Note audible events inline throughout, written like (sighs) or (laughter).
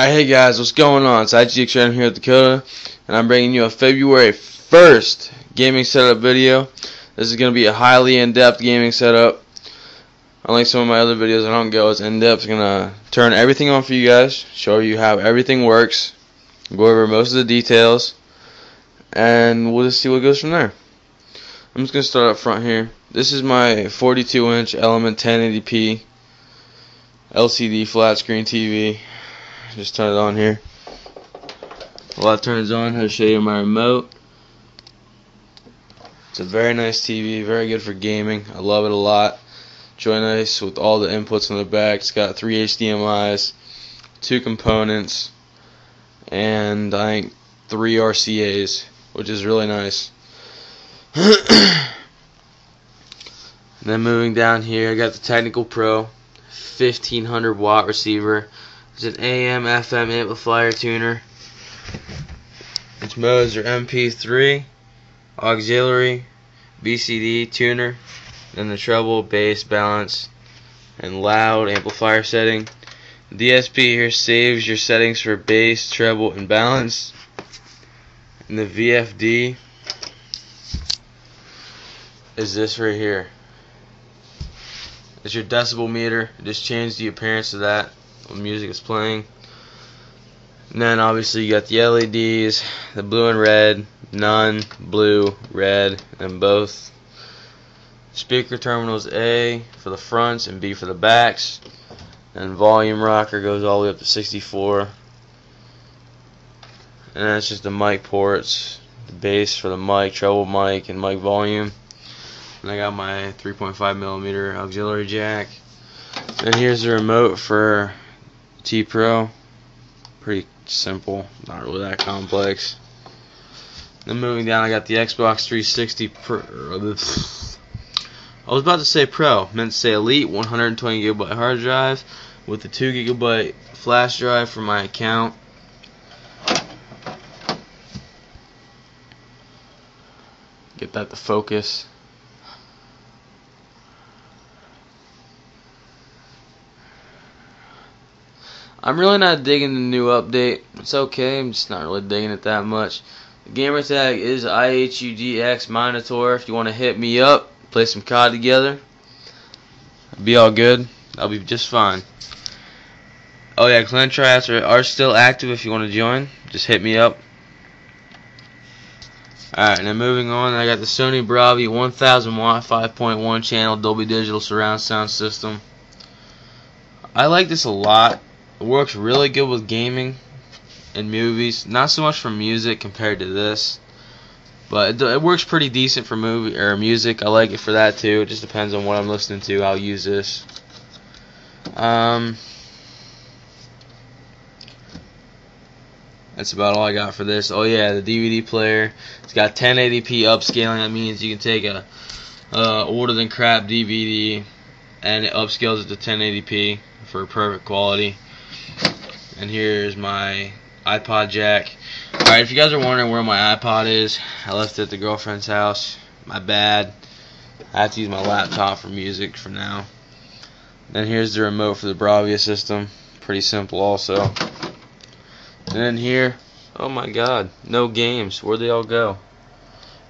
Alright, hey guys, what's going on? It's IGX Random here at Dakota, and I'm bringing you a February 1st gaming setup video. This is going to be a highly in-depth gaming setup. Unlike some of my other videos, I don't go as in-depth. I'm going to turn everything on for you guys, show you how everything works, go over most of the details, and we'll just see what goes from there. I'm just going to start up front here. This is my 42-inch Element 1080p LCD flat screen TV just turn it on here. While it turns on, I'll show you my remote. It's a very nice TV, very good for gaming. I love it a lot. Really nice with all the inputs on the back. It's got three HDMI's, two components, and I think three RCA's, which is really nice. (coughs) then moving down here, I got the Technical Pro 1500 watt receiver. It's an AM FM amplifier tuner. Its modes are MP3, auxiliary, BCD tuner, and the treble, bass, balance, and loud amplifier setting. The DSP here saves your settings for bass, treble, and balance. And the VFD is this right here. It's your decibel meter. Just change the appearance of that music is playing. And then obviously you got the LEDs, the blue and red, none, blue, red, and both. Speaker terminals A for the fronts and B for the backs. And volume rocker goes all the way up to 64. And that's just the mic ports, the bass for the mic, treble mic, and mic volume. And I got my 3.5 millimeter auxiliary jack. And here's the remote for T Pro. Pretty simple, not really that complex. Then moving down, I got the Xbox 360 Pro. Uh, I was about to say Pro, meant to say Elite 120 gigabyte hard drive with the 2 gigabyte flash drive for my account. Get that to focus. I'm really not digging the new update. It's okay. I'm just not really digging it that much. The gamer tag is IHUGX Minotaur. If you want to hit me up, play some COD together, I'll be all good. I'll be just fine. Oh yeah, clan tryouts are, are still active. If you want to join, just hit me up. Alright, now moving on, I got the Sony Bravia 1000 watt 5.1 channel Dolby Digital surround sound system. I like this a lot. Works really good with gaming and movies. Not so much for music compared to this. But it, it, works pretty decent for movie or music. I like it for that too. It just depends on what I'm listening to. I'll use this. Um, that's about all I got for this. Oh yeah, the DVD player. It's got 1080p upscaling. That means you can take a uh, older than crap DVD and it upscales it to 1080p for perfect quality and here's my iPod jack. Alright, if you guys are wondering where my iPod is, I left it at the girlfriend's house. My bad. I have to use my laptop for music for now. Then here's the remote for the Bravia system. Pretty simple also. And then here, oh my god, no games. Where'd they all go?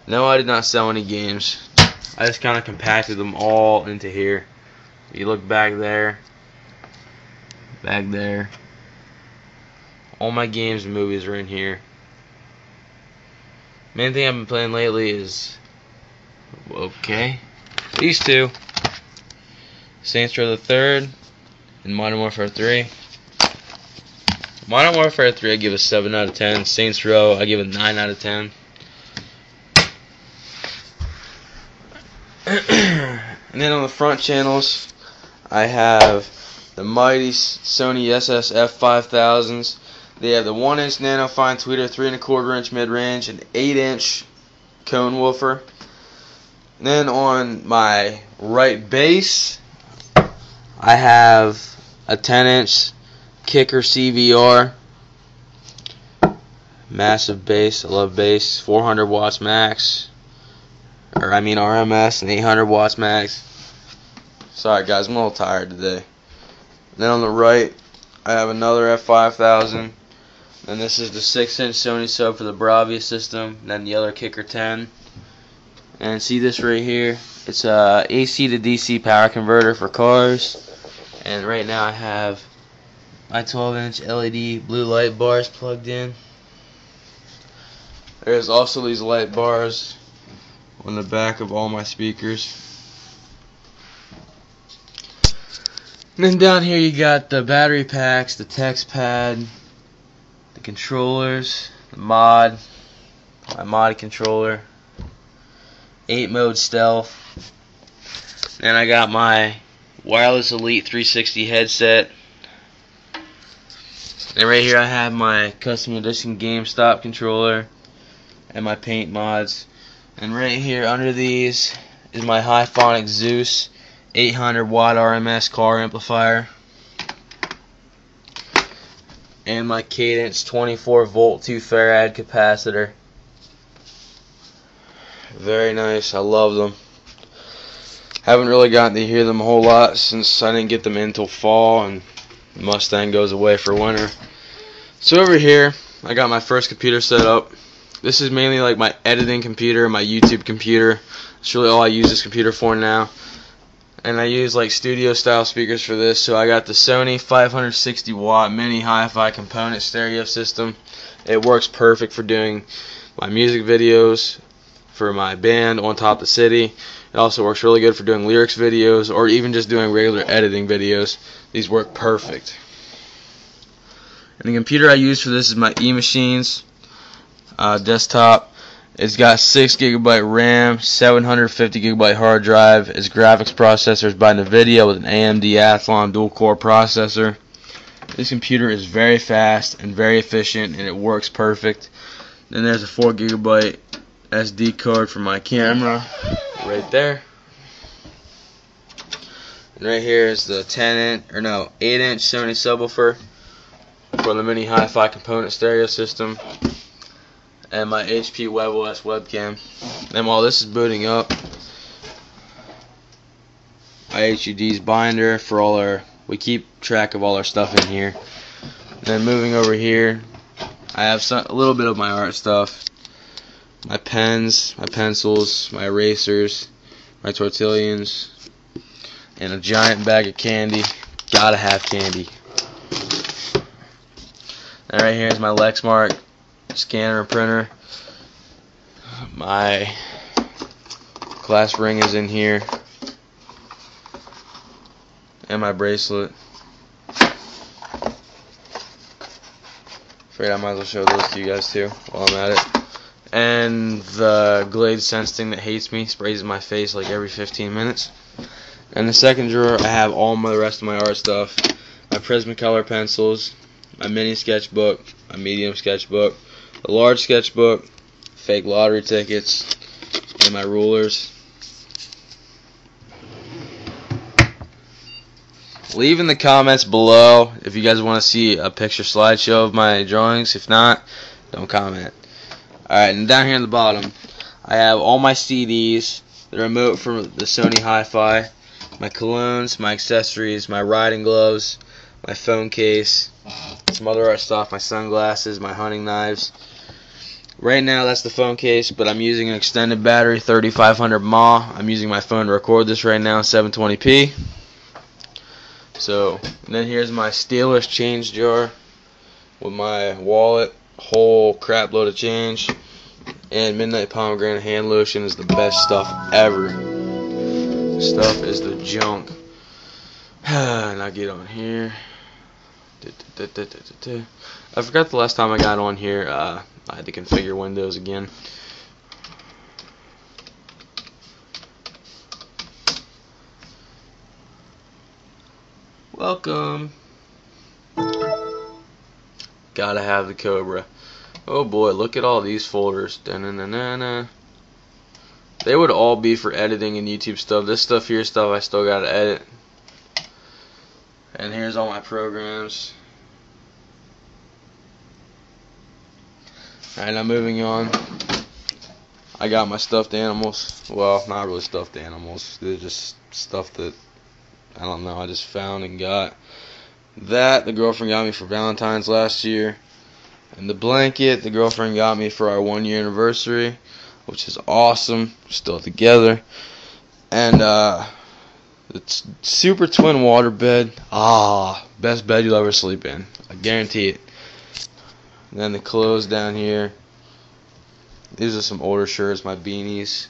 No, I did not sell any games. I just kind of compacted them all into here. You look back there, back there, all my games and movies are in here. Main thing I've been playing lately is okay. These two. Saints Row the Third and Modern Warfare 3. Modern Warfare 3 I give a 7 out of 10. Saints Row I give a 9 out of 10. (clears throat) and then on the front channels I have the mighty Sony SSF 5000s they have the 1 inch nano fine tweeter, 3 and a quarter inch mid range, and 8 inch cone woofer. Then on my right base, I have a 10 inch kicker CVR. Massive bass, I love bass, 400 watts max, or I mean RMS, and 800 watts max. Sorry guys, I'm a little tired today. Then on the right, I have another F5000. And this is the 6 inch Sony sub for the Bravia system. Then the other Kicker 10. And see this right here? It's a AC to DC power converter for cars. And right now I have my 12 inch LED blue light bars plugged in. There's also these light bars on the back of all my speakers. And then down here you got the battery packs, the text pad, the controllers, the mod, my mod controller, 8 mode stealth. Then I got my wireless Elite 360 headset. And right here I have my custom edition GameStop controller and my paint mods. And right here under these is my Hifonic Zeus 800 watt RMS car amplifier. And my Cadence 24 volt 2 farad capacitor. Very nice. I love them. Haven't really gotten to hear them a whole lot since I didn't get them until fall and Mustang goes away for winter. So over here, I got my first computer set up. This is mainly like my editing computer, my YouTube computer. That's really all I use this computer for now. And I use like studio style speakers for this. So I got the Sony 560 watt mini hi-fi component stereo system. It works perfect for doing my music videos for my band on top of the city. It also works really good for doing lyrics videos or even just doing regular editing videos. These work perfect. And the computer I use for this is my eMachines uh, desktop. It's got 6 gigabyte RAM, 750 gigabyte hard drive. Its graphics processor is by NVIDIA with an AMD Athlon dual core processor. This computer is very fast and very efficient and it works perfect. Then there's a 4 gigabyte SD card for my camera right there. And right here is the 10 inch or no 8 inch Sony subwoofer for the mini hi-fi component stereo system and my HP WebOS webcam. And while this is booting up, my HUD's binder for all our we keep track of all our stuff in here. Then moving over here, I have some, a little bit of my art stuff my pens, my pencils, my erasers, my tortillons, and a giant bag of candy. Gotta have candy. And right here is my Lexmark scanner printer. My glass ring is in here. And my bracelet. Afraid I might as well show those to you guys too while I'm at it and the Glade Sense thing that hates me sprays in my face like every 15 minutes. And the second drawer, I have all my the rest of my art stuff, my Prismacolor pencils, my mini sketchbook, my medium sketchbook, a large sketchbook, fake lottery tickets, and my rulers. Leave in the comments below if you guys want to see a picture slideshow of my drawings. If not, don't comment. Alright, and down here in the bottom, I have all my CDs, the remote from the Sony Hi-Fi, my colognes, my accessories, my riding gloves, my phone case, some other art stuff, my sunglasses, my hunting knives. Right now, that's the phone case, but I'm using an extended battery, 3500 mAh. I'm using my phone to record this right now, 720p. So, then here's my Steelers change jar with my wallet, whole crap load of change. And Midnight Pomegranate hand lotion is the best stuff ever. Stuff is the junk. (sighs) and I get on here. I forgot the last time I got on here. Uh, I had to configure Windows again. Welcome. Gotta have the Cobra. Oh boy, look at all these folders. Da -na -na -na. They would all be for editing and YouTube stuff. This stuff here, stuff I still gotta edit. And here's all my programs. alright I'm moving on. I got my stuffed animals. Well, not really stuffed animals. They're just stuff that, I don't know, I just found and got. That the girlfriend got me for Valentine's last year. And the blanket the girlfriend got me for our one year anniversary, which is awesome. still together. And uh it's super twin water bed. Ah, best bed you'll ever sleep in. I guarantee it. And then the clothes down here. These are some older shirts, my beanies.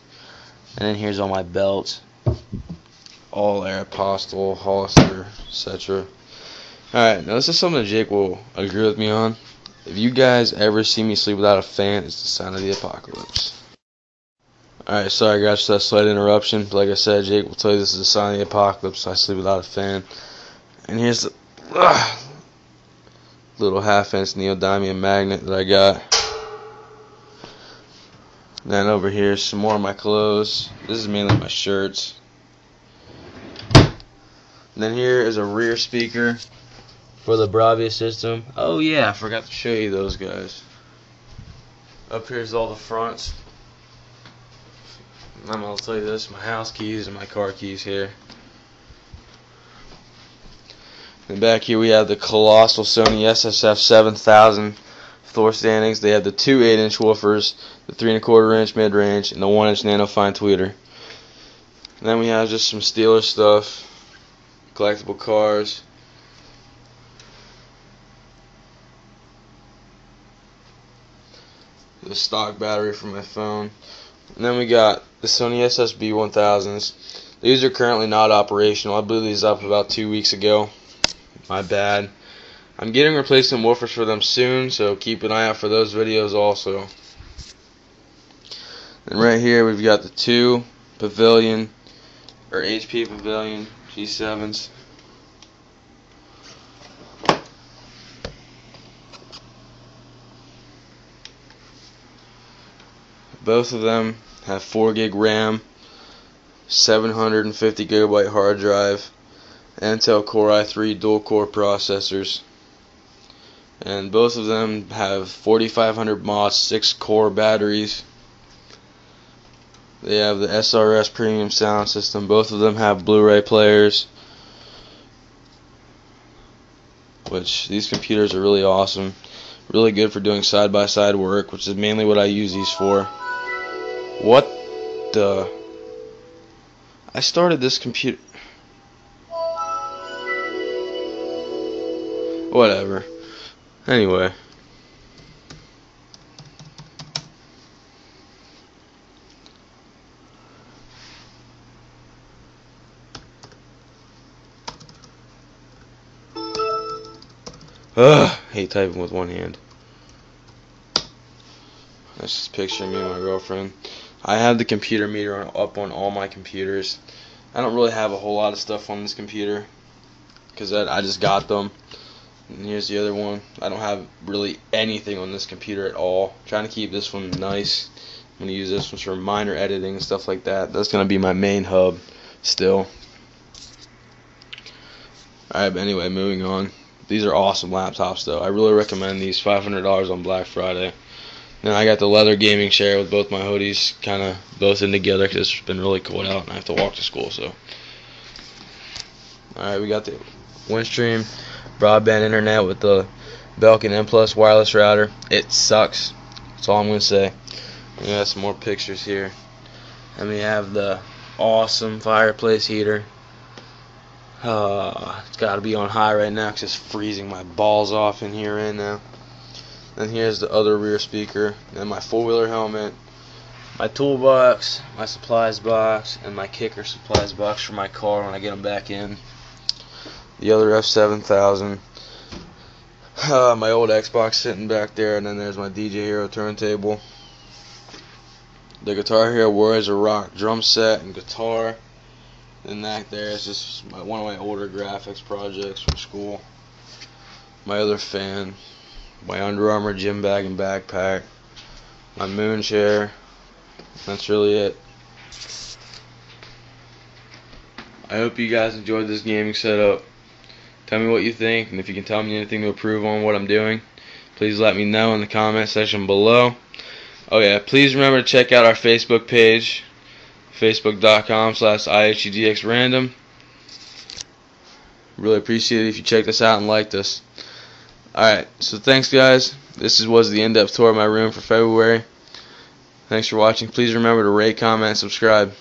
And then here's all my belts. All Aeropostale, Hollister, etc. Alright, now this is something Jake will agree with me on. If you guys ever see me sleep without a fan, it's the sign of the apocalypse. Alright, sorry guys for that slight interruption. But like I said, Jake will tell you this is the sign of the apocalypse. I sleep without a fan. And here's the little half inch neodymium magnet that I got. Then over here, some more of my clothes. This is mainly my shirts. And then here is a rear speaker for the Bravia system. Oh yeah, I forgot to show you those guys. Up here's all the fronts. I'm gonna tell you this: my house keys and my car keys here. And back here we have the colossal Sony SSF 7000 floor standings. They have the two 8-inch woofers, the three and a quarter inch mid range, and the one inch nano fine tweeter. And then we have just some Steeler stuff, collectible cars. The stock battery for my phone. And then we got the Sony SSB 1000s. These are currently not operational. I blew these up about two weeks ago. My bad. I'm getting replacement woofers for them soon, so keep an eye out for those videos also. And right here we've got the two Pavilion or HP Pavilion G7s. Both of them have 4 gig RAM, 750 gigabyte hard drive, Intel Core i3 dual core processors. And both of them have 4500 mAh 6 core batteries. They have the SRS premium sound system. Both of them have Blu-ray players which these computers are really awesome. Really good for doing side-by-side -side work which is mainly what I use these for what the I started this computer whatever Anyway. Ugh, hate typing with one hand. That's just picturing me and my girlfriend. I have the computer meter on, up on all my computers. I don't really have a whole lot of stuff on this computer because I, I just got them. And here's the other one. I don't have really anything on this computer at all. I'm trying to keep this one nice. I'm going to use this one for minor editing and stuff like that. That's going to be my main hub still. Alright, but anyway, moving on. These are awesome laptops though. I really recommend these. $500 on Black Friday. Then I got the leather gaming chair with both my hoodies kind of both in together because it's been really cold out and I have to walk to school. So, Alright, we got the Windstream broadband internet with the Belkin N Plus wireless router. It sucks. That's all I'm gonna say. We got some more pictures here. And we have the awesome fireplace heater. Uh, it's got to be on high right now because it's freezing my balls off in here right now. And here's the other rear speaker. And my four-wheeler helmet. My toolbox, my supplies box, and my kicker supplies box for my car when I get them back in the other F7000. Uh, my old Xbox sitting back there, and then there's my DJ Hero turntable. The Guitar Hero Warriors Rock drum set and guitar. And that there is just my, one of my older graphics projects from school. My other fan. My Under Armour gym bag and backpack. My moon chair. That's really it. I hope you guys enjoyed this gaming setup. Tell me what you think, and if you can tell me anything to improve on what I'm doing, please let me know in the comment section below. Oh yeah, please remember to check out our Facebook page, facebook.com slash. Really appreciate it if you checked us out and liked us. Alright, so thanks guys. This was the in-depth tour of my room for February. Thanks for watching. Please remember to rate, comment, subscribe.